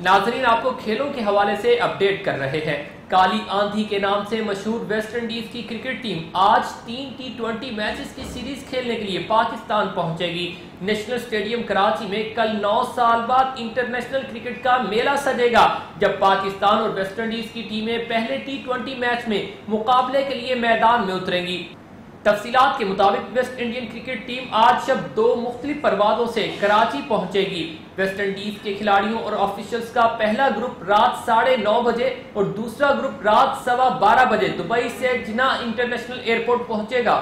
नाजरीन, आपको खेलों के हवाले से अपडेट कर रहे हैं। काली आंधी के नाम से मशहूर वेस्ट इंडीज की क्रिकेट टीम आज तीन टी ट्वेंटी मैचेस की सीरीज़ खेलने के लिए पाकिस्तान पहुंचेगी। नेशनल स्टेडियम कराची में कल नौ साल बाद इंटरनेशनल क्रिकेट का मेला सजेगा, जब पाकिस्तान और वेस्ट इंडीज की टीमें पहले टी ट्वेंटी मैच में मुकाबले के लिए मैदान में उतरेंगी। तफसीलात के मुताबिक वेस्ट इंडियन क्रिकेट टीम आज शब दो मुख्तलिफ़ परवाजों से कराची पहुंचेगी। वेस्ट इंडीज के खिलाड़ियों और ऑफिशियल्स का पहला ग्रुप रात साढ़े नौ बजे और दूसरा ग्रुप रात सवा बारह बजे दुबई से जिना इंटरनेशनल एयरपोर्ट पहुंचेगा।